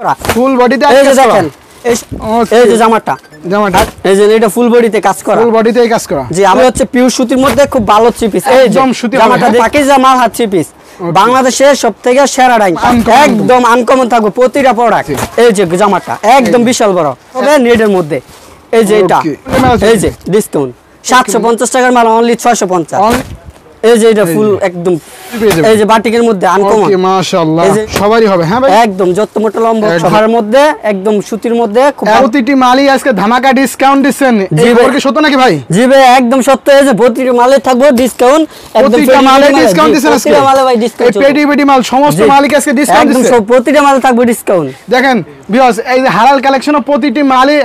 করা। ফুল বডিতে এই যে দেখেন। এই- যে জামাটা। জামাটা। এই যে এটা ফুল বডিতে কাজ করা। ফুল বডিতে কাজ করা। জি আমি হচ্ছে পিওর সুতির মধ্যে খুব ভালো থ্রি পিস একদম সুতি জামাটা? পাকিজা হাত থ্রি পিস বাংলাদেশের সব থেকে সেরা ডাইং Uncommon। একদম আনকমন থাকবে প্রতিটা প্রোডাক্ট এই যে জামাটা একদম বিশাল বড়। হবে নেটের মধ্যে। এই যে এটা। এই যে ডিসকাউন্ট সাতশো পঞ্চাশ টাকার মাল অনলি ছয়শো পঞ্চাশ। এই যে এটা ফুল একদম এই যে বাটিকের মধ্যে আনকমন। ওকে মাশাআল্লাহ। সবারই হবে। হ্যাঁ ভাই। একদম যত মোটা লম্বা সবার মধ্যে একদম সুতির মধ্যে প্রতিটি মালই আজকে ধামাকা ডিসকাউন্ট দিচ্ছেন। জি এই সত্য নাকি ভাই? জি ভাই একদম সত্য। এই যে প্রতিটা মালে থাকবে ডিসকাউন্ট একদম প্রতিটা মালে ডিসকাউন্ট দিচ্ছেন আজকে। প্রতিটা মালে ভাই এই ডিসকাউন্ট পেটি পেটি মাল সমস্ত মালিক আজকে ডিসকাউন্ট একদম প্রতিটা মালে থাকবে ডিসকাউন্ট দেখেন বিকজ এই যে হালাল কালেকশন প্রতিটি মালে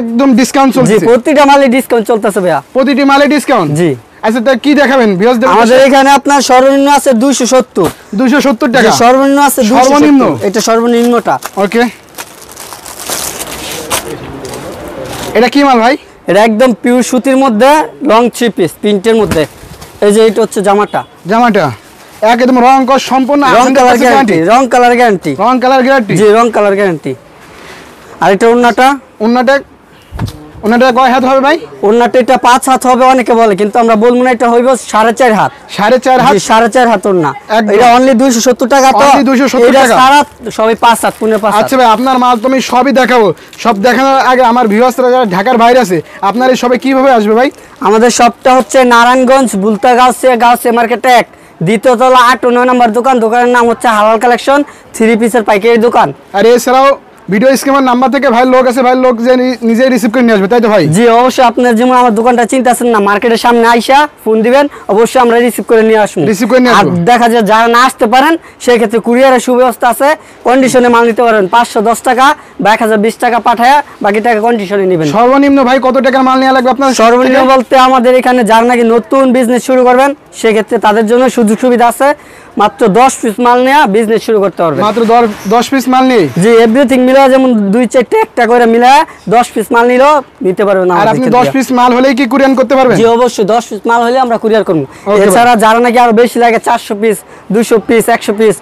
একদম ডিসকাউন্ট জি চলছে প্রতিটা মালে ডিসকাউন্ট চলতেছে ভাইয়া। প্রতিটি মালে ডিসকাউন্ট জি। আচ্ছা তা কি দেখাবেন? আমাদের এখানে আপনার সর্বনিম্ন আছে দুইশো সত্তর। দুশো সত্তর টাকা? সর্বনিম্ন আছে সর্বনিম্ন? এটা সর্বনিম্নটা। ওকে। এটা কি মাল ভাই? এটা একদম পিওর সুতির মধ্যে লং থ্রি পিস প্রিন্টের মধ্যে। এই যে এটা হচ্ছে জামাটা। জামাটা। একদম রং কস সম্পূর্ণ রং কালার গ্যারান্টি। রং কালার গ্যারান্টি রং কালার গ্যারান্টি জি রং কালার গ্যারান্টি আর এটা ওন্নাটা? অন্যটা অন্যটা কয় হাত হবে ভাই? এটা পাঁচ হাত হবে অনেকে বলে কিন্তু আমরা বলব না এটা হইব সাড়ে চার হাত। সাড়ে চার হাত? সাড়ে চার হাত। এটা অনলি দুইশো সত্তর টাকা তো। Only 270 টাকা। সারা সবই পাঁচ হাত পুনে পাঁচ আচ্ছা ভাই আপনার মাল তুমি সবই দেখাবো। সব দেখানোর আগে আমার ভিউয়ার্সরা যারা ঢাকার বাইরে আছে আপনার এই সবে কীভাবে আসবে ভাই? আমাদের শপটা হচ্ছে নারায়ণগঞ্জ বুলতা গাছে গাছে মার্কেটে এক। দ্বিতীয় তলা আট নয় নম্বর দোকান। দোকানের নাম হচ্ছে হালাল কালেকশন থ্রি পিসের পাইকারি দোকান। আর এছাড়াও ভিডিও স্ক্রিনের নাম্বার থেকে ভাই লোক আছে ভাই লোক যে নিজেই রিসিভ করে নিয়ে আসবে তাই তো ভাই? জি অবশ্যই আপনার যেমন আমার দোকানটা চিন্তাছেন না মার্কেটের সামনে আইসা ফোন দিবেন অবশ্যই আমরা রিসিভ করে নিয়ে আসব। রিসিভ করে নিয়ে আর আসব। দেখা যায় যারা না আসতে পারেন সেই ক্ষেত্রে কুরিয়ারের সুব্যবস্থা আছে কন্ডিশনে মাল নিতে পারেন পাঁচশো দশ টাকা বা এক হাজার বিশ টাকা পাঠায় বাকি টাকা কন্ডিশনে নেবেন। সর্বনিম্ন ভাই কত টাকার মাল নেওয়া লাগবে আপনার সর্বনিম্ন বলতে আমাদের এখানে যারা নাকি নতুন বিজনেস শুরু করবেন সেক্ষেত্রে তাদের জন্য সুযোগ সুবিধা আছে। মাত্র দশ পিস মাল নেওয়া বিজনেস শুরু করতে পারবে। মাত্র দশ দশ পিস মাল নিয়ে? জি এভরিথিং মিলা যেমন দুই চারটে একটা করে মিলা দশ পিস মাল নিলেও নিতে পারবেন আর আপনি ক্ষেত্রে। দশ পিস মাল হলেই কি কুরিয়ান করতে পারবেন? জি অবশ্যই দশ পিস মাল হলে আমরা কুরিয়ার করব। এছাড়া যারা নাকি আরও বেশি লাগে চারশো পিস দুইশো পিস একশো পিস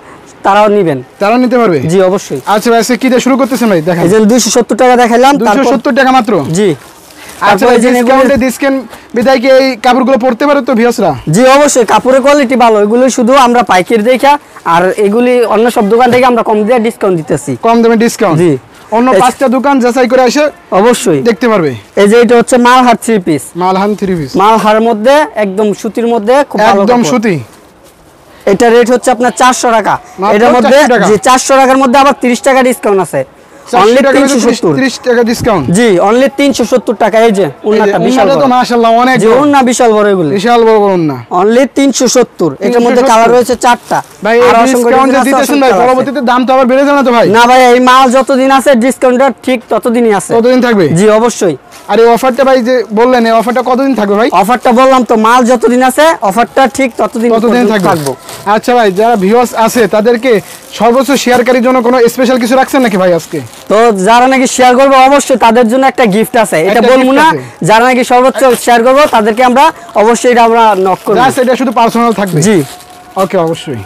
তারাও নিবেন। তারা নিতে পারবে? জি অবশ্যই। আচ্ছা ভাই কি দিয়ে শুরু করতেছেন ভাই? দেখেন। এই যে সত্তর টাকা দেখাইলাম সত্তর টাকা মাত্র? জি। বিদায় কি এই কাপড়গুলো পরতে পারে তো ভিউয়ার্সরা জি অবশ্যই কাপড়ের কোয়ালিটি ভালো এগুলো শুধু আমরা পাইকারি দেখা আর এগুলি অন্য সব দোকান থেকে আমরা কম দিয়ে ডিসকাউন্ট দিতেছি। কম দামে ডিসকাউন্ট জি। অন্য পাঁচটা দোকান যাচাই করে এসে অবশ্যই। দেখতে পারবে। এই যে এটা হচ্ছে Malhar three piece three piece Malhar মধ্যে একদম সুতির মধ্যে খুব ভালো একদম সুতি। এটা রেট হচ্ছে আপনার চারশো টাকা। এটার মধ্যে 400 টাকা। জি চারশো টাকার মধ্যে আবার তিরিশ টাকা ডিসকাউন্ট আছে। অনলি তিনশো সত্তর। ত্রিশ টাকা ডিসকাউন্ট জি অনলি তিনশো সত্তর টাকা এই যে উন্নাটা বিশাল বড়। মাশাআল্লাহ অনেক জি উন্না বিশাল বড় এগুলি। বিশাল বড় বড় না অনলি তিনশো সত্তর। এটার মধ্যে 370 কালার রয়েছে চারটা। ভাই এই ডিসকাউন্ট দিতেছেন। পরবর্তীতে দাম তো আবার বেড়ে যাবে না তো ভাই? না ভাই এই মাল যতদিন আছে ডিসকাউন্টটা ঠিক ততদিনই আছে। ততদিন থাকবে? জি অবশ্যই। আর এই অফারটা ভাই যে বললেন এই অফারটা কতদিন থাকবে ভাই? অফারটা বললাম তো মাল যতদিন আছে অফারটা ঠিক ততদিন কতদিন থাকবে। আচ্ছা ভাই যারা ভিউয়ার্স আছে তাদেরকে সর্বোচ্চ শেয়ারকারীর জন্য কোনো স্পেশাল কিছু রাখছেন নাকি ভাই আজকে? তো যারা নাকি শেয়ার করব অবশ্যই তাদের জন্য একটা গিফট আছে। এটা বলব না যারা নাকি সর্বোচ্চ শেয়ার করব তাদেরকে আমরা অবশ্যই এটা আমরা নক করব। এটা শুধু পার্সোনাল থাকবে? জি। ওকে অবশ্যই।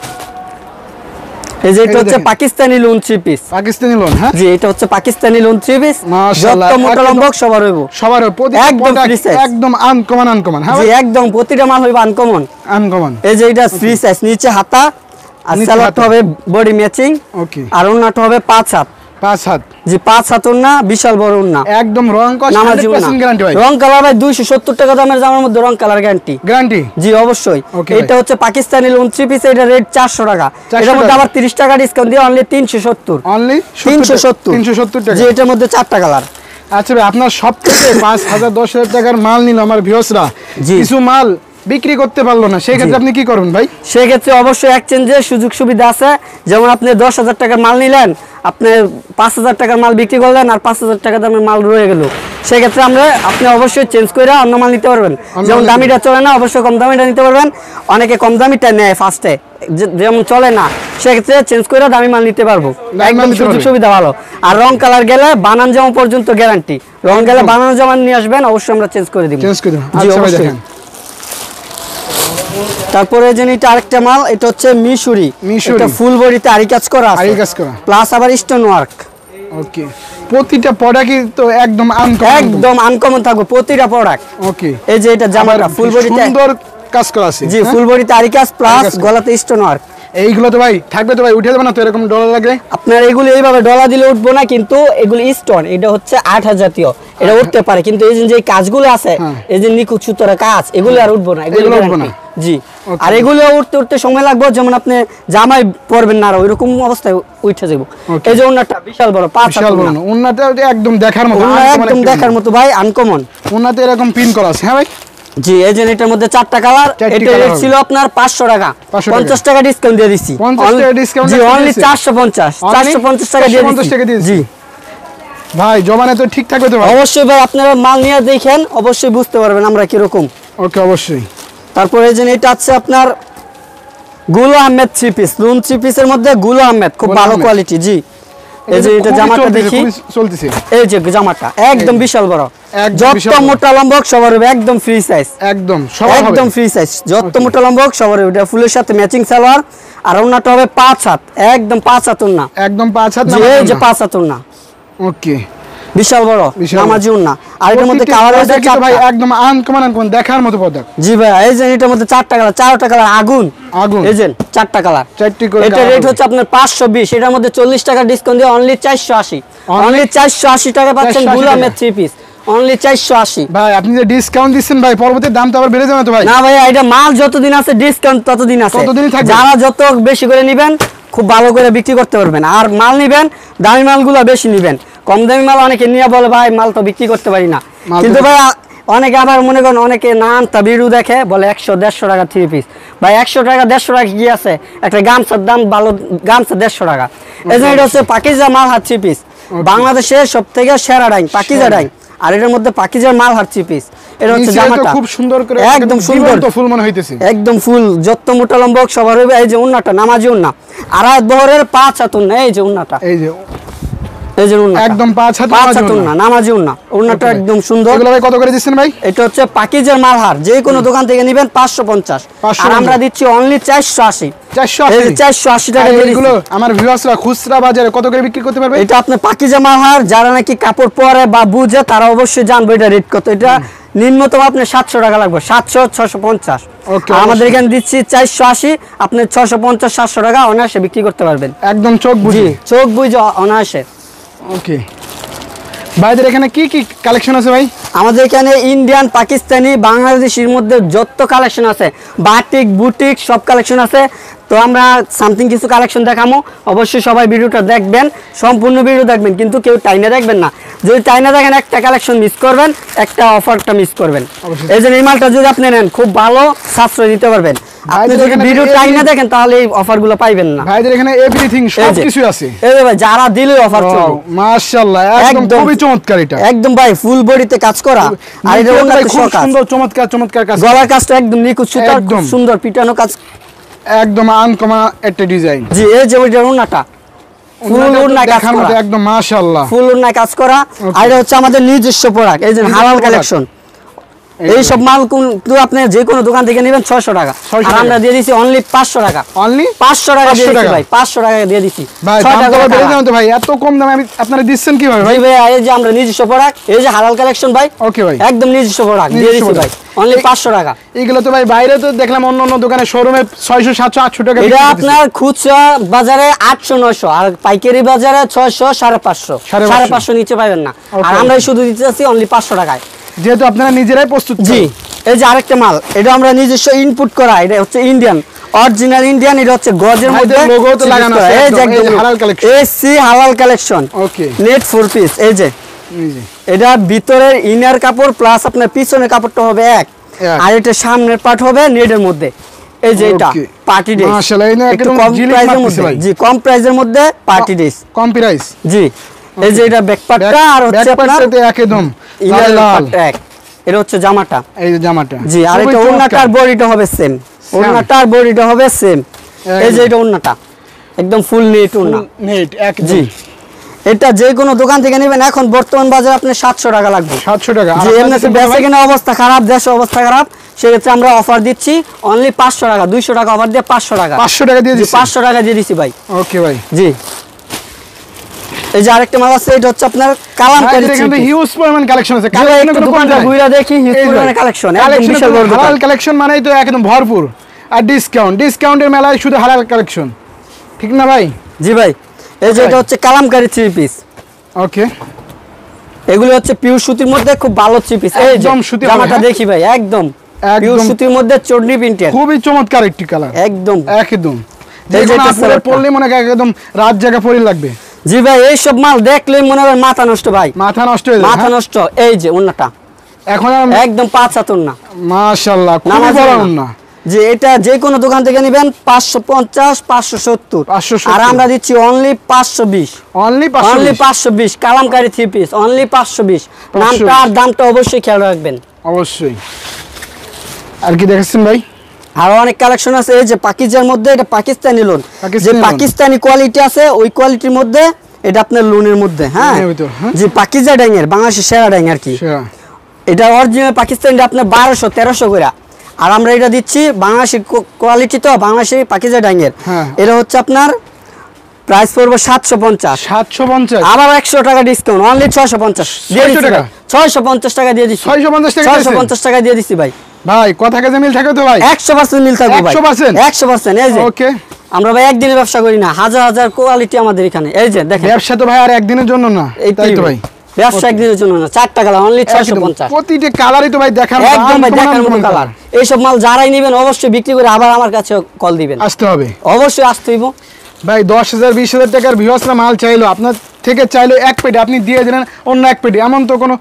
এই যে এটা এটা হচ্ছে Pakistani lawn three piece Pakistani lawn হ্যাঁ? জি এটা হচ্ছে পাকিস্তানি লোন থ্রি পিস মাশাআল্লাহ, যত মোটা একদম- লম্বক সবার হইব। সবার প্রতি একদম product free size। একদম আনকমন আনকমন হ্যাঁ জি একদম প্রতিটা মাল হইব আনকমন আনকমন এই যে এটা ফ্রি সাইজ নিচে হাতা আর হবে বডি ম্যাচিং ওকে আর ওন্নাটা হবে পাঁচ হাত। পাঁচ হাত। জি পাঁচ হাত ওন্না বিশাল বড় ওন্না একদম রং কস নামার জীবন। 100% গ্যারান্টি ভাই। রং কালার ভাই দুইশো সত্তর টাকা দামের জামার মধ্যে রং কালার গ্যারান্টি গ্যারান্টি জি অবশ্যই। এটা হচ্ছে পাকিস্তানি লোন থ্রি পিস এটা রেট চারশো টাকা। এটার মধ্যে আবার তিরিশ টাকা ডিসকাউন্ট দিয়ে অনলি তিনশো সত্তর। অনলি তিনশো সত্তর। তিনশো সত্তর টাকা। জি এটার মধ্যে চারটা কালার আচ্ছা ভাই আপনার সব থেকে পাঁচ হাজার দশ হাজার টাকার মাল নিল আমার ভিউসরা জি। কিছু মাল বিক্রি করতে পারল না সেই ক্ষেত্রে আপনি কি করবেন ভাই? সেক্ষেত্রে অবশ্যই এক্সচেঞ্জের সুযোগ সুবিধা আছে। যেমন আপনি দশ হাজার টাকার মাল নিলেন আপনি পাঁচ হাজার টাকার মাল বিক্রি করলেন আর পাঁচ হাজার টাকা দামের মাল রয়ে গেল। সেক্ষেত্রে আমরা আপনি অবশ্যই চেঞ্জ করে অন্য মাল নিতে পারবেন। যেমন দামিটা চলে না অবশ্যই কম দামিটা নিতে পারবেন। অনেকে কম দামিটা নেয় ফার্স্টে যেমন চলে না সেক্ষেত্রে চেঞ্জ করে দামি মাল নিতে পারব। একদম সুযোগ সুবিধা ভালো। আর রং কালার গেলে বানান জামা পর্যন্ত গ্যারান্টি রং গেলে বানানো জামা নিয়ে আসবেন অবশ্যই আমরা চেঞ্জ করে দিব। চেঞ্জ করে জি আচ্ছা অবশ্যই। তারপরে যে এটা আরেকটা মাল এটা হচ্ছে মিশুরি। মিশুরি। এটা ফুল বডিতে আরি কাজ করা আছে। আরি কাজ করা। প্লাস আবার স্টোন ওয়ার্ক ওকে প্রতিটা প্রোডাক্টই তো একদম আনকমন একদম আনকমন থাকবে প্রতিটা প্রোডাক্ট ওকে এই যে এটা জামাটা ফুল বডিতে সুন্দর কাজ করা আছে জি? ফুল বডিতে আরি কাজ প্লাস গলাতে স্টোন ওয়ার্ক এইগুলো তো ভাই থাকবে তো ভাই উঠে যাবে না তো এরকম ডলার লাগলে? আপনার এগুলো এইভাবে ডলা দিলে উঠবো না কিন্তু এগুলো স্টোন এটা হচ্ছে আট জাতীয় এটা উঠতে পারে কিন্তু এই যে কাজগুলো আছে হ্যাঁ। এই যে নিখুঁত সুতোর কাজ এগুলো আর উঠবো না এগুলো উঠবো না। জি। আর এগুলো উঠতে উঠতে সময় লাগবে যেমন আপনি জামাই পরবেন না আর ওইরকম অবস্থায় উঠে যাব। এই যে ওনাটা বিশাল বড় পাঁচ বিশাল বড় না একদম দেখার মতো একদম দেখার মতো ভাই আনকমন উন্নাতে এরকম পিন করা আছে হ্যাঁ ভাই? জি এই যে এটার মধ্যে চারটা কালার এটা রেট ছিল আপনার 500 টাকা। পঞ্চাশ টাকা ডিসকাউন্ট দিয়ে দিচ্ছি 50 টাকা discount জি অনলি দিয়েছে? চারশো পঞ্চাশ Only চারশো পঞ্চাশ টাকা দিয়ে 450 টাকা দিয়েছে? জি। ভাই জমানে তো ঠিক থাকবে তো ভাই? অবশ্যই ভাই আপনারা মাল নিয়ে দেখেন অবশ্যই বুঝতে পারবেন আমরা কীরকম। ওকে অবশ্যই। তারপরে এই যে এটা আছে আপনারগুলো Ahmed three piece lawn three পিসের মধ্যে গুলো আহমেদ খুব ভালো কোয়ালিটি জি। এই যে এটা জামাটা দেখি। চলতেছে। এই যে জামাটা একদম। বিশাল বড়। যত মোটা লম্বক সবার হবে একদম ফ্রি সাইজ একদম একদম ফ্রি সাইজ যত মোটা লম্বক সবার হবে। ফুলের সাথে ম্যাচিং সালোয়ার আর ওনাটা হবে পাঁচ হাত। একদম পাঁচ হাত ওনা একদম পাঁচ হাত জি এই যে পাঁচ হাত ওনা ওকে বিশাল বড় নামাজি ওনা আর এটার মধ্যে কালার আছে product ভাই একদম আনকমন আনকমন দেখার মতো প্রোডাক্ট জি ভাই এই যে এটার মধ্যে চারটা কালার চারটা কালার আগুন। আগুন। এই যে চারটা কালার চারটি করে এটা রেট হচ্ছে আপনার পাঁচশো বিশ। এটার মধ্যে চল্লিশ টাকা ডিসকাউন্ট দিয়ে অনলি চারশো আশি। অনলি চারশো আশি টাকা পাচ্ছেন গুলামের। থ্রি পিস অনলি চারশো আশি। ভাই আপনি যে ডিসকাউন্ট দিচ্ছেন ভাই পরবর্তী দাম তো আবার বেড়ে যাবে তো ভাই? না ভাই এটা মাল যতদিন আছে ডিসকাউন্ট ততদিন আছে। ততদিনই থাকবে। যারা যত বেশি করে নিবেন খুব ভালো করে বিক্রি করতে পারবেন। আর মাল নিবেন দামি মালগুলো বেশি নিবেন। কম দামি মাল অনেকে নিয়ে বলে ভাই মাল তো বিক্রি করতে পারি না। কিন্তু ভাই অনেকে আবার মনে করেন অনেকে নাম তা বিড়ু দেখে বলে একশো দেড়শো টাকা থ্রি পিস ভাই একশো টাকা দেড়শো টাকা কি আছে? একটা গামছার দাম ভালো গামছা দেড়শো টাকা। এই জন্য এটা হচ্ছে পাকিজা মাল হাত থ্রি পিস বাংলাদেশের সব থেকে সেরা ডাইং পাকিজা ডাইং। আর এটার মধ্যে পাকিজার মাল হারছি পিস। এটা হচ্ছে জামাটা। খুব সুন্দর করে একদম সুন্দর। তো ফুল মনে হইতেছে। একদম ফুল যত মোটা লম্বক সবার হবে। এই যে উন্নাটা নামাজি উন্না আড়াই বহরের পাঁচ আতুন এই যে উন্নাটা এই যে এই যে উন্না একদম পাঁচ হাত পাঁচ হাত উন্না। উন্না নামাজি উন্না উন্নাটা একদম সুন্দর। এগুলো ভাই কত করে দিচ্ছেন ভাই? এটা হচ্ছে পাকিজের মালহার। যে কোনো দোকান থেকে নেবেন পাঁচশো পঞ্চাশ। 550 আর আমরা দিচ্ছি অনলি টাকা এগুলো আমার ভিউয়ার্সরা খুচরা বাজারে কত করে বিক্রি করতে পারবে? এটা আপনার পাকিজা মালহার। যারা নাকি কাপড় পরে বা বুঝে তারা অবশ্যই জানবে এটা রেট কত। এটা নিম্নতম আপনার সাতশো টাকা লাগবে। সাতশো ছশো পঞ্চাশ। আমাদের এখানে দিচ্ছি চারশো আশি। আপনি ছশো পঞ্চাশ সাতশো টাকা অনায়াসে বিক্রি করতে পারবেন। একদম চোখ বুঝি। চোখ বুঝে অনায়াসে। ওকে। ভাইদের এখানে কি কি কালেকশন আছে ভাই? আমাদের এখানে ইন্ডিয়ান পাকিস্তানি বাংলাদেশের মধ্যে যত কালেকশন আছে বাটিক বুটিক সব কালেকশন আছে। তো আমরা সামথিং কিছু কালেকশন দেখামো। অবশ্যই সবাই ভিডিওটা দেখবেন সম্পূর্ণ ভিডিও দেখবেন কিন্তু কেউ টাইনে দেখবেন না। যদি টাইনে দেখেন একটা কালেকশন মিস করবেন একটা অফারটা মিস করবেন। এই যে এই মালটা যদি আপনি নেন খুব ভালো সাশ্রয় দিতে পারবেন। আপনি যদি ভিডিও এই- টাইনে দেখেন তাহলে এই অফারগুলো পাইবেন না। ভাইদের এখানে এভরিথিং এই সব যে, কিছু আছে। এই যে ভাই যারা দিলে অফার চলবে। মাশাআল্লাহ একদম একদম। খুবই চমৎকার এটা। একদম ভাই ফুল বডিতে কাজ করা। আর এটা অন্য খুব সুন্দর চমৎকার চমৎকার কাজ। গলার কাজটা একদম নিখুঁত সুতার একদম। সুন্দর পিটানো কাজ। একদম আনকমা একটা ডিজাইন জি এই যে ওইটার ফুল উন্নায় কাজ করা। একদম মাশাআল্লাহ। ফুল উন্নায় কাজ করা। আর এটা হচ্ছে আমাদের নিজস্ব প্রোডাক্ট এই যে হালাল কালেকশন এই সব মাল কিন্তু আপনি যে কোনো দোকান থেকে নেবেন ছয়শো টাকা। আর আমরা দিয়ে দিছি অনলি পাঁচশো টাকা। অনলি পাঁচশো টাকা দিয়ে দিচ্ছি ভাই পাঁচশো টাকা দিয়ে দিচ্ছি ভাই এত কম দামে আমি আপনারা দিচ্ছেন কীভাবে ভাই? ভাই ভাই এই যে আমরা নিজস্ব প্রোডাক্ট এই যে হালাল কালেকশন ভাই ওকে ভাই। একদম নিজস্ব প্রোডাক্ট দিয়ে দিচ্ছি ভাই অনলি এই- পাঁচশো টাকা। এইগুলো তো ভাই বাইরে তো দেখলাম অন্য অন্য দোকানে শোরুমে টাকা এটা আপনার খুচরা বাজারে আটশো নয়শো আর পাইকারি বাজারে ছয়শো সাড়ে পাঁচশো সাড়ে সাড়ে পাঁচশো। পাঁচশো নিচে পাবেন না। আর আমরা শুধু দিতে চাচ্ছি অনলি পাঁচশো টাকায়। যেহেতু আপনারা নিজেরাই প্রস্তুত জি। এই যে আরেকটা মাল এটা আমরা নিজস্ব ইনপুট করা এটা হচ্ছে ইন্ডিয়ান অরিজিনাল ইন্ডিয়ান এটা হচ্ছে গজের মধ্যে logo তো লাগানো আছে এই যে একদম, হালাল collection। এসি হালাল collection Okay. Net four piece এই যে। এটা ভিতরের ইনার কাপড় প্লাস আপনার পিছনের কাপড়টা হবে এক। আর এটা সামনের পার্ট হবে নেটের মধ্যে। এই যে এটা পার্টি ড্রেস মাশাআল্লাহ, একদম কম ঝিলিক প্রাইসের মধ্যে। জি কম প্রাইসের মধ্যে পার্টি ড্রেস কম প্রাইস জি। এই যে এটা ব্যাক পার্টটা আর হচ্ছে আপনার একদম লাল এটা হচ্ছে জামাটা। এই যে জামাটা। জি আর এটা। ওন্নাটার বডিটা হবে সেম ওন্নাটার বডিটা হবে সেম এই যে এটা ওন্নাটা একদম ফুল নেট ওন্না নেট এক জি। এটা যে কোনো দোকান থেকে নেবেন। এখন বর্তমান বাজারে আপনার সাতশো টাকা লাগবে। সাতশো টাকা। যে আপনাদের এমনি কাছে বেচা? কেনা অবস্থা খারাপ দেশের অবস্থা খারাপ। সেক্ষেত্রে আমরা অফার দিচ্ছি অনলি পাঁচশো টাকা দুইশো টাকা অফার দিয়ে পাঁচশো টাকা। পাঁচশো টাকা দিয়ে দিচ্ছি পাঁচশো টাকা দিয়ে দিচ্ছি ভাই। ওকে ভাই। জি। এই যে আরেকটা মাল আছে এটা হচ্ছে আপনার কালামকারী এখানে হিউজ পরিমাণ কালেকশন আছে। কোনো ঘুরে দেখি, যে পরিমাণে collection, একদম বিশাল বড়। হালাল কালেকশন মানেই তো একদম ভরপুর। আর ডিসকাউন্ট ডিসকাউন্টের মেলায় শুধু হালাল কালেকশন ঠিক না ভাই? জি ভাই এই যে এটা হচ্ছে কালামকারী থ্রি পিস ওকে এগুলো হচ্ছে পিওর সুতির মধ্যে খুব ভালো থ্রি পিস একদম সুতি জামাটা হ্যাঁ? দেখি ভাই একদম। পিওর সুতির মধ্যে চড্ডি প্রিন্টের খুবই চমৎকার একটি কালার একদম। একদম। এই যে পড়লে মনে হয় একদম রাত জায়গা পরে লাগবে। জি ভাই এই সব মাল দেখলে মনে হয় মাথা নষ্ট ভাই। মাথা নষ্ট মাথা হ্যাঁ? নষ্ট এই যে অন্যটা এখন একদম পাঁচ হাতর না বড় না। যে এটা যে কোনো দোকান থেকে নেবেন পাঁচশো পঞ্চাশ পাঁচশো সত্তর। 570 আর আমরা দিচ্ছি অনলি পাঁচশো বিশ। অনলি অনলি 500 পাঁচশো বিশ কালামকারী থ্রি পিস অনলি পাঁচশো বিশ। 520 নামটা আর দামটা অবশ্যই খেয়াল রাখবেন। অবশ্যই। আর কি দেখাচ্ছেন ভাই? আরও অনেক কালেকশন আছে। এই যে পাকিস্তানের মধ্যে এটা পাকিস্তানি লোন যে পাকিস্তানি কোয়ালিটি আছে ওই কোয়ালিটির মধ্যে এটা আপনার লোনের মধ্যে হ্যাঁ? ভিতর, হ্যাঁ। যে পাকিজা ড্যাঙের বাংলাদেশের সেরা ড্যাং আর কি। এটা অরিজিনাল পাকিস্তানিটা আপনার বারোশো তেরোশো করে আর আমরা এটা দিচ্ছি বাংলাদেশের কোয়ালিটি তো বাংলাদেশের পাকিজা ড্যাঙের হ্যাঁ। এটা হচ্ছে আপনার প্রাইস পড়বে সাতশো পঞ্চাশ। সাতশো পঞ্চাশ। আবার একশো টাকা ডিসকাউন্ট অনলি ছয়শো পঞ্চাশ। দিয়ে 600 দিচ্ছি টাকা? ছয়শো পঞ্চাশ টাকা দিয়ে দিচ্ছি। ছয়শো পঞ্চাশ টাকা দিয়ে দিচ্ছি ভাই। ভাই কথা কাজে মিল থাকে তো ভাই? একশো পার্সেন্ট মিল থাকবে ভাই। 100% একশো পার্সেন্ট এই যে। ওকে। আমরা ভাই একদিনে ব্যবসা করি না হাজার হাজার কোয়ালিটি আমাদের এখানে। এই যে দেখেন। ব্যবসা তো ভাই আর একদিনের জন্য না তাই তো ভাই? ব্যবসা একদিনের জন্য না চারটা কালার অনলি ছয়শো একদম। পঞ্চাশ। প্রতিটি কালারই তো ভাই দেখার মতো, একদম ভাই দেখার মতো কালার এইসব মাল যারাই নেবেন অবশ্যই বিক্রি করে আবার আমার কাছে কল দিবেন। আসতে হবে। অবশ্যই আসতে হইব। ভাই দশ হাজার বিশ হাজার টাকার ভিউসরা মাল চাইলো আপনার থেকে চাইলো এক পেটি আপনি দিয়ে দিলেন অন্য এক পেটি এমন তো কোনো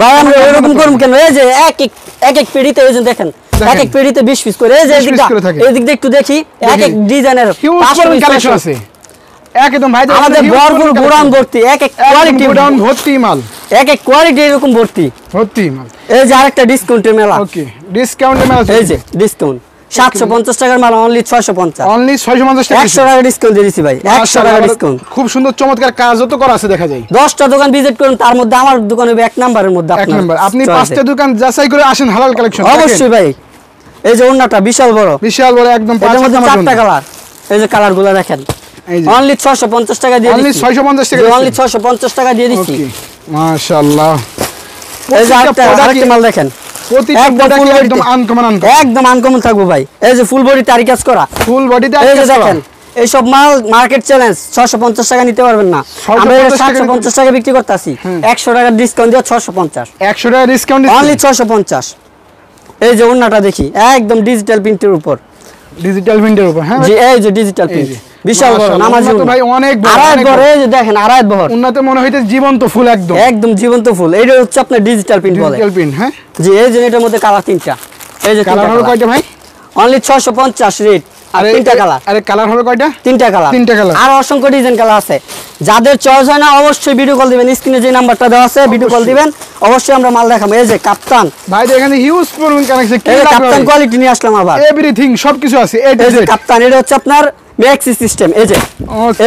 ভাই আমরা এরকম করুন কেন? এই যে এক এক এক এক পিড়িতে এই যে দেখেন এক এক পিড়িতে বিশ পিস করে এই যে এদিকটা করে থাকে। এই দিক দিয়ে একটু দেখি এক এক ডিজাইনের কালেকশন আছে। একদম ভাই আমাদের ভরপুর গোডাউন ভর্তি এক এক কোয়ালিটি গোডাউন ভর্তি। মাল। এক এক কোয়ালিটি এরকম ভর্তি। ভর্তি মাল। এই যে আরেকটা ডিসকাউন্টের মেলা। ওকে ডিসকাউন্টের মেলা এই যে ডিসকাউন্ট সাতশো পঞ্চাশ টাকার মাল অনলি ছয়শো পঞ্চাশ। অনলি ছয়শো পঞ্চাশ টাকা একশো টাকা ডিসকাউন্ট দিয়ে দিচ্ছি ভাই একশো মাশাআল্লাহ, টাকা ডিসকাউন্ট খুব সুন্দর চমৎকার কাজও তো করা আছে দেখা যায়। দশটা দোকান ভিজিট করুন তার মধ্যে আমার দোকান এক নাম্বারের মধ্যে এক নম্বর। আপনি পাঁচটা দোকান যাচাই করে আসেন হালাল কালেকশন অবশ্যই ভাই। এই যে ওন্নাটা বিশাল বড়। বিশাল বড় একদম এটার মধ্যে পাঁচ চারটা কালার এই যে কালারগুলো দেখেন। এই যে। অনলি ছয়শো পঞ্চাশ টাকা দিয়ে অনলি দিচ্ছি ছয়শো পঞ্চাশ টাকা অনলি ছয়শো পঞ্চাশ টাকা দিয়ে ওকে মাশাআল্লাহ। এই যে আরেকটা আরেকটা মাল দেখেন। একদম প্রোডাক্ট full একদম body- আনকমন আনকমন একদম আনকমন থাকব ভাই। এই যে ফুল বডি তারি কাজ করা। ফুল বডিতে এই যে দেখেন এইসব মাল মার্কেট চ্যালেঞ্জ ছয়শো পঞ্চাশ টাকা নিতে পারবেন না। আমরা সাতশো পঞ্চাশ টাকা বিক্রি করতেছি। একশো টাকার ডিসকাউন্ট দিয়ে ছশো পঞ্চাশ। একশো টাকা ডিসকাউন্ট অনলি ছয়শো পঞ্চাশ। এই যে ওন্নাটা দেখি একদম ডিজিটাল প্রিন্টের উপর। ডিজিটাল প্রিন্টের উপর হ্যাঁ এই যে ডিজিটাল প্রিন্ট। বিশাল বড় নামাজি ভাই অনেক বড়, আড়াই বড় বড়। এই যে দেখেন আড়াই উন্নত মনে হইতে জীবন্ত ফুল একদম। একদম জীবন্ত ফুল। এইটা হচ্ছে আপনার ডিজিটাল প্রিন্ট বলে। ডিজিটাল প্রিন্ট হ্যাঁ? জি এই যে এটার মধ্যে কালার তিনটা। এই যে কালার হবে কয়টা ভাই? অনলি ছয়শো পঞ্চাশ রেট আর তিনটা কালার আরে কালার হবে কয়টা? তিনটা কালার তিনটা colour। আর অসংখ্য ডিজাইন কালার আছে। যাদের চয়েস হয় না অবশ্যই ভিডিও কল দিবেন। স্ক্রিনে যে নাম্বারটা দেওয়া আছে ভিডিও কল দিবেন। অবশ্যই আমরা মাল দেখাবো। এই যে কাপ্তান ভাই এখানে হিউজ পরিমাণ কানেকশন কি কাপ্তান কোয়ালিটি নিয়ে আসলাম আবার। এভরিথিং সবকিছু আছে এই যে কাপ্তান এটা হচ্ছে আপনার মেক্সি সিস্টেম এই যে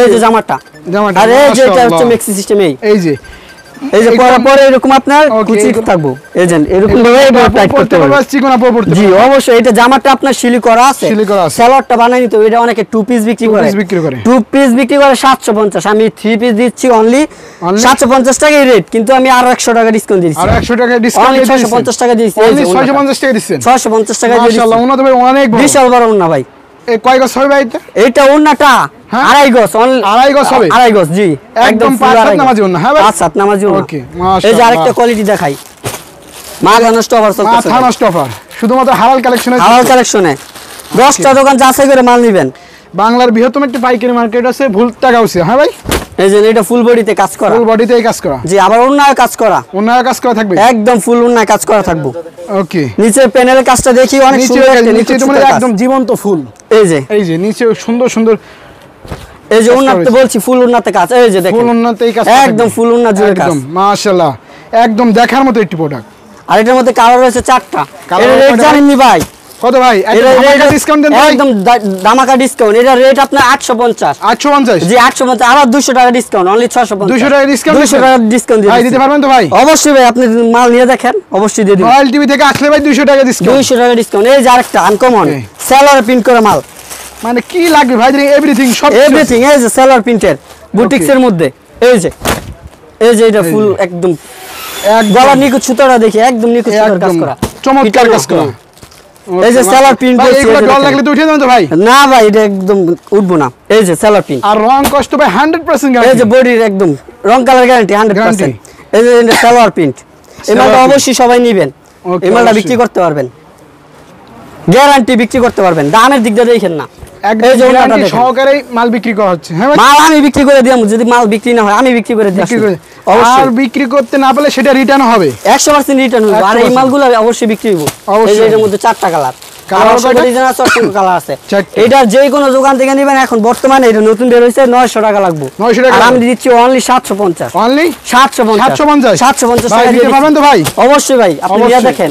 এই যে জামাটা। জামাটা, আর এই যে এটা হচ্ছে। মেক্সি সিস্টেম এই। এই যে। এই যে পরে পরে এরকম আপনার কুচি থাকব। এই যে এরকম ভাবে এইভাবে টাইট করতে হবে চিকনা পর পড়তে জি অবশ্যই এটা জামাটা আপনার সিলি করা আছে। সিলি করা আছে। স্যালোয়ারটা বানাই নিতে এটা অনেকে টু পিস বিক্রি করে। বিক্রি করে। টু পিস বিক্রি করে সাতশো পঞ্চাশ। আমি থ্রি পিস দিচ্ছি অনলি Only? সাতশো পঞ্চাশ টাকাই রেট কিন্তু আমি আরও একশো টাকা ডিসকাউন্ট দিচ্ছি। আর 100 টাকা ডিসকাউন্ট ছয়শো পঞ্চাশ টাকা দিয়েছি অনলি 650 টাকা দিচ্ছেন। ছয়শো পঞ্চাশ টাকা দিয়ে মাশাআল্লাহ দিচ্ছি। উন্নত ভাই অনেক বিশাল বড় উন্না ভাই। এই কয় হবে এটা? হ্যাঁ? আড়াই গজ আড়াই গজ হবে? আড়াই গজ জি একদম পাঁচ সাত নামাজি হ্যাঁ পাঁচ সাত নামাজি। Okay, এই যে আরেকটা কোয়ালিটি দেখাই। মাথা নষ্ট অফার চলছে মাথা নষ্ট অফার শুধুমাত্র হালাল কালেকশন হালাল কালেকশনে দশটা দোকান যাচাই করে মাল নিবেন। বাংলার বৃহত্তম একটি পাইকারি মার্কেট আছে ভুল গাউসিয়া হ্যাঁ ভাই? এই যে এটা ফুল বডিতে কাজ করা। ফুল বডিতে কাজ করা? জি আবার উন্নয় কাজ করা। অন্যায় কাজ করা থাকবে? একদম ফুল উন্নয় কাজ করা থাকব। ওকে নিচের প্যানেলের কাজটা দেখি অনেক সুন্দর একটা নিচে মানে একদম জীবন্ত ফুল। এই যে। এই যে নিচে সুন্দর সুন্দর এই যে উন্নাতে বলছি ফুল উন্নাতে কাজ। এই যে দেখেন। ফুল উন্নত কাজ একদম ফুল উন্না জুড়ে কাজ। একদম মাশাআল্লাহ। একদম দেখার মতো একটি প্রোডাক্ট আর এটার মধ্যে কালার রয়েছে চারটা। রেট কয়টা? জানেননি ভাই? কত ভাই? ডিসকাউন্ট দেন একদম দামাকা ডিসকাউন্ট এটা রেট আপনার আটশো পঞ্চাশ। আটশো পঞ্চাশ? জি আটশো পঞ্চাশ। আবার দুশো টাকা ডিসকাউন্ট অনলি ছশো দুশো টাকা ডিসকাউন্ট দুশো টাকা ডিসকাউন্ট ভাই দিতে পারবেন তো ভাই? অবশ্যই ভাই আপনি মাল নিয়ে দেখেন অবশ্যই দিয়ে দিবেন। রয়্যাল টিভি থেকে আসলে ভাই দুশো টাকা ডিসকাউন্ট দুইশো টাকা ডিসকাউন্ট এই যে আরেকটা আনকমন সেলার প্রিন্ট করা মাল। মানে কি লাগবে ভাই? এভরিথিং সব এভরিথিং এই যে সেলার প্রিন্টের বুটিক্স এর মধ্যে। এই যে এই যে এটা ফুল একদম। এক গলা নিখুঁত সুতোটা দেখি একদম নিখুঁত সুতোর কাজ করা। চমৎকার কাজ করা। এই যে সেলার এগুলো ডল লাগলে তো উঠে যাবেন তো ভাই। না ভাই এটা একদম উঠবো না। এই যে সেলার প্রিন্ট আর রং কষ্ট ভাই 100% গ্যারান্টি এই যে বডির একদম রং কালার গ্যারান্টি হান্ড্রেড Guarantee। এই যে এটা সালোয়ার প্রিন্ট এই মালটা অবশ্যই সবাই নিবেন। এই মালটা বিক্রি করতে পারবেন। গ্যারান্টি বিক্রি করতে পারবেন। দামের দিক দিয়ে দেখেন না। একদম এই যে ওনাটা guarantee দেখেন। সহকারে মাল বিক্রি করা হচ্ছে হ্যাঁ মাল আমি বিক্রি করে দিলাম যদি মাল বিক্রি না হয় আমি বিক্রি করে দিই আর বিক্রি করতে না পারলে সেটা রিটার্ন হবে। একশো পার্সেন্ট রিটার্ন হইব। আর এই মালগুলো অবশ্যই বিক্রি হইব। অবশ্যই। এই মধ্যে চারটা কালার Colour কালার কয়টা? ডিজাইন আছে অসংখ্য কালার আছে। চারটে। এটা যে কোনো দোকান থেকে নেবেন এখন বর্তমানে এটা নতুন বের হয়েছে নয়শো টাকা লাগবে। 900 টাকা আমি দিচ্ছি অনলি সাতশো পঞ্চাশ। অনলি সাতশো পঞ্চাশ। 750? সাতশো পঞ্চাশ ভাই, টাকা দিয়ে তো ভাই? অবশ্যই ভাই আপনি দেখেন।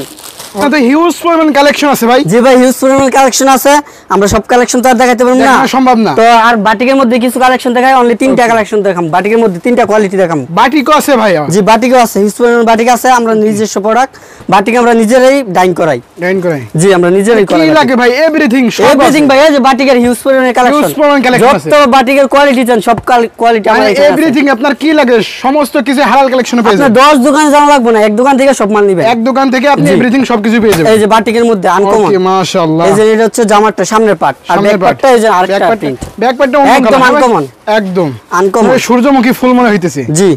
আপনাদের হিউজ পরিমাণ কালেকশন আছে ভাই। যে ভাই হিউজ পরিমাণ কালেকশন আছে। আমরা সব কালেকশন তো আর দেখাতে পারব না। সম্ভব না। তো আর বাটিকের মধ্যে কিছু কালেকশন দেখাই অনলি তিনটা কালেকশন দেখাম। বাটিকের মধ্যে তিনটা কোয়ালিটি দেখাম। বাটিকও আছে ভাই জি বাটিকও আছে হিউজ পরিমাণ বাটিক আছে। আমরা নিজস্ব প্রোডাক্ট বাটিক আমরা নিজেরাই ডাইন করাই। ডাইন করে জি আমরা নিজেরাই কি লাগে ভাই? এভরিথিং এভরিথিং ভাই এই যে বাটিকের হিউজ পরিমাণের কালেকশন পরিমাণ collection যত বাটিকের কোয়ালিটি চান সব কোয়ালিটি আমরা এভরিথিং আপনার কি লাগে? সমস্ত কিছু হালাল কালেকশন পেয়ে আপনার যাবেন। 10 দোকানে যাওয়া লাগবে না এক দোকান থেকে সব মাল নিবেন। এক দোকান থেকে আপনি। এভরিথিং সবকিছু পেয়ে যাবেন। এই যে বাটিকের মধ্যে আনকমন ওকে মাশাআল্লাহ। এই যে এটা হচ্ছে জামারটা সামনের পার্ট আর ব্যাক পার্টটা এই যে আরেকটা প্রিন্ট ব্যাক পার্টটা একদম uncommon। একদম। Uncommon। মানে সূর্যমুখী ফুল মনে হইতেছে। জি।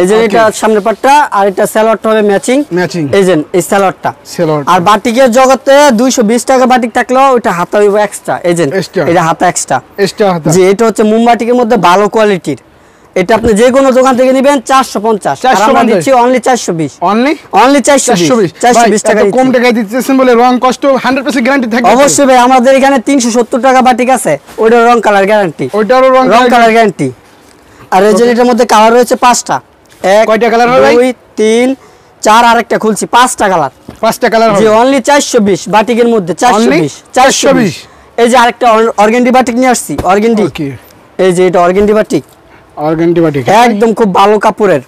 এই যে এটা সামনের পার্টটা আর এটা সালোয়ারটা হবে ম্যাচিং ম্যাচিং এই যে এই সালোয়ারটা সেলর আর বাটিকের জগতে 220 টাকা বাটিক থাকলেও ওটা হাতা হইব এক্সট্রা এই যে এটা হাতা এক্সট্রা এক্সট্রা হাতা। জি এটা হচ্ছে মোমবাটিকের মধ্যে ভালো কোয়ালিটির এটা আপনি যে কোনো দোকান থেকে নেবেন চারশো পঞ্চাশ। আমরা দিচ্ছি অনলি চারশো বিশ। অনলি অনলি চারশো বিশ। চারশো বিশ। টাকা কম টাকায় দিতেছেন বলে রং কষ্ট হান্ড্রেড পার্সেন্ট গ্যারান্টি থাকবে। তো? অবশ্যই ভাই আমাদের এখানে তিনশো সত্তর টাকা বাটিক আছে। ওইটা রং কালার গ্যারান্টি ওইটারও রং কালার গ্যারান্টি আর এই যে এটার মধ্যে কালার রয়েছে পাঁচটা। এক কয়টা ভাই? দুই তিন চার আর একটা খুলছি। পাঁচটা কালার পাঁচটা কালার জি অনলি চারশো বিশ বাটিকের মধ্যে চারশো বিশ। চারশো বিশ। এই যে আরেকটা অর্গেন্ডি বাটিক নিয়ে আসছি। অর্গেন্ডি এই যে এটা অর্গেন্ডি বাটিক। অর্গানটি বাটি একদম খুব ভালো কাপড়ের।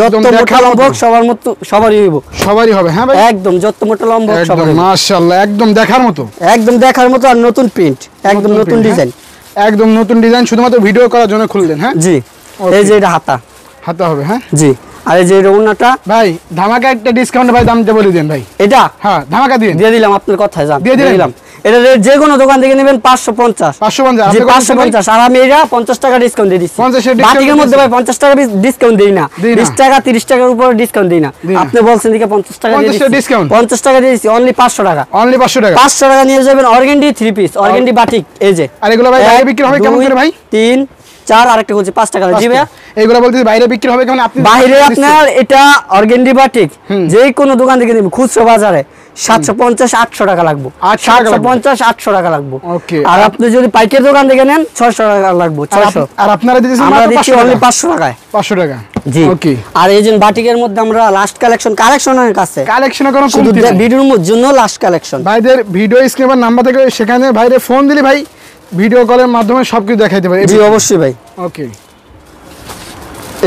যত মোটা দেখার সবার মতো সবারই হইব। সবারই হবে হ্যাঁ ভাই? একদম যত মোটা লম্ব সবার মাশাআল্লাহ একদম দেখার মতো। একদম দেখার মতো আর নতুন প্রিন্ট একদম নতুন ডিজাইন হ্যাঁ? একদম নতুন ডিজাইন শুধুমাত্র ভিডিও করার জন্য খুললেন হ্যাঁ? জি এই যে এটা হাতা। হাতে হবে হ্যাঁ? জি আর এই যে ওন্নাটা ভাই ধামাকা একটা ডিসকাউন্ট ভাই দামটা বলে দেন ভাই। এটা? হ্যাঁ ধামাকা দিন। দিয়ে দিলাম আপনার কথায় দিয়ে দিলাম। এটা রেট যে কোনো দোকান থেকে নেবেন পাঁচশো পঞ্চাশ। পাঁচশো পঞ্চাশ। আর আমি এটা পঞ্চাশ টাকা ডিসকাউন্ট দিয়ে দিচ্ছি। 50 এর discount বাটিকের মধ্যে ভাই পঞ্চাশ টাকা ডিসকাউন্ট দিই না। বিশ টাকা তিরিশ টাকার উপর ডিসকাউন্ট দিই না। আপনি বলছেন দিকে পঞ্চাশ টাকা 50 টাকা discount? পঞ্চাশ টাকা দিয়ে দিচ্ছি অনলি পাঁচশো টাকা। অনলি পাঁচশো টাকা। পাঁচশো টাকা নিয়ে যাবেন organdie three piece organdie batik এই যে। আর এগুলো ভাই বাইরে বিক্রি হবে কেমন করে ভাই? তিন চার আরেকটা বলছি পাঁচ টাকা। জি ভাইয়া? এগুলো বলতে বাইরে বিক্রি হবে কেমন? আপনি বাইরে আপনার এটা অর্গেন্ডি বাটিক যে কোনো দোকান থেকে নেবেন খুচরো বাজারে। সাতশো পঞ্চাশ আটশো টাকা লাগবে। 800 টাকা সাতশো পঞ্চাশ আটশো টাকা লাগবে. আর আপনি যদি পাইকারি দোকান থেকে নেন ছয়শো টাকা লাগবে ছয়শো। আর আপনারা আমরা দিচ্ছি পাঁচশো অনলি পাঁচশো টাকায়। পাঁচশো টাকা? জি। ওকে। আর এই বাটিকের মধ্যে আমরা লাস্ট কালেকশন কালেকশনের কাছে। কোনো শুধু ভিডিওর জন্য লাস্ট কালেকশন ভাইদের ভিডিও নাম্বার থেকে সেখানে ভাইরে ফোন দিলে ভাই ভিডিও কলের মাধ্যমে সবকিছু দেখাইতে পারে। জি অবশ্যই ভাই। ওকে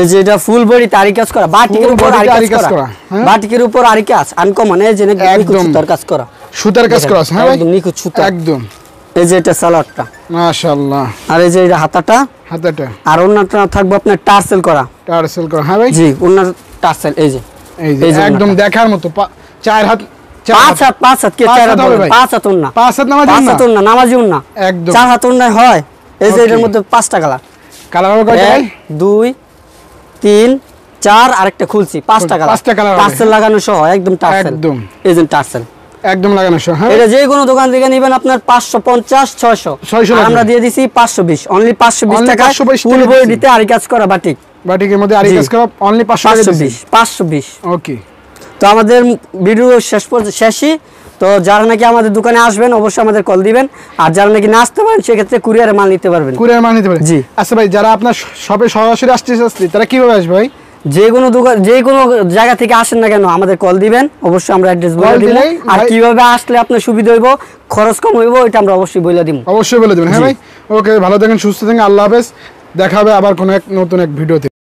এই যে এটা ফুল বডি তারি কাজ করা। বাটিকের উপর আরি কাজ করা। হ্যাঁ? বাটিকের উপর আরি কাজ। আনকমন এই যে একদম। সুতার কাজ করা। সুতার কাজ করা হ্যাঁ একদম নিখুঁত সুতা। একদম। এই যে এটা সালোয়ারটা। মাশাআল্লাহ। আর এই যে এটা হাতাটা। হাতাটা। আর অন্যটা থাকবে আপনার টার্সেল করা। টার্সেল করা হ্যাঁ ভাই? জি অন্যার টার্সেল এই যে। এই যে একদম দেখার মতো চার হাত পাঁচ হাত। পাঁচ হাত কে পাঁচ চার হাত? ভাই? পাঁচ হাত অন্যা। পাঁচ হাত নামাজ পাঁচ হাত অন্যা নামাজি অন্যা। একদম। চার হাত অন্যায় হয়। এই যে এটার মধ্যে পাঁচটা কালার। কালার হবে কয়টা দুই তিন চার আরেকটা খুলছি। পাঁচটা কালার পাঁচটা টার্সেল লাগানো সহ একদম টার্সেল। একদম। যে টার্সেল। একদম লাগানো সহ, হ্যাঁ। এটা যে কোনো দোকান থেকে নেবেন আপনার পাঁচশো পঞ্চাশ ছয়শো। 600 আমরা দিয়ে দিছি পাঁচশো বিশ। অনলি পাঁচশো বিশ Only টাকা ফুল বই দিতে আরি কাজ করা বাটিক বাটিকের মধ্যে আরি। কাজ করা অনলি পাঁচশো টাকা পাঁচশো দিচ্ছি। বিশ পাঁচশো বিশ। ওকে তো আমাদের ভিডিও শেষ পর্যন্ত শেষই। তো যারা নাকি আমাদের দোকানে আসবেন অবশ্যই আমাদের কল দিবেন। আর যারা নাকি না আসতে পারেন সেক্ষেত্রে কুরিয়ারে মাল নিতে পারবেন। কুরিয়ার মাল নিতে পারে জি। আচ্ছা ভাই যারা আপনার সবে সরাসরি আসতে চাচ্ছে তারা কীভাবে আসবে ভাই? যে কোনো দোকান যে কোনো জায়গা থেকে আসেন না কেন আমাদের কল দিবেন। অবশ্যই আমরা অ্যাড্রেস বলে দিব। আর কীভাবে আসলে আপনার সুবিধা হইব খরচ কম হইব এটা আমরা অবশ্যই বলে দিব। অবশ্যই বলে দেবেন হ্যাঁ ভাই? ওকে ভালো থাকেন সুস্থ থাকেন আল্লাহ হাফেজ। দেখা হবে আবার কোনো এক নতুন এক ভিডিওতে।